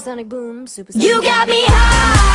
Supersonic boom, super. You got me high,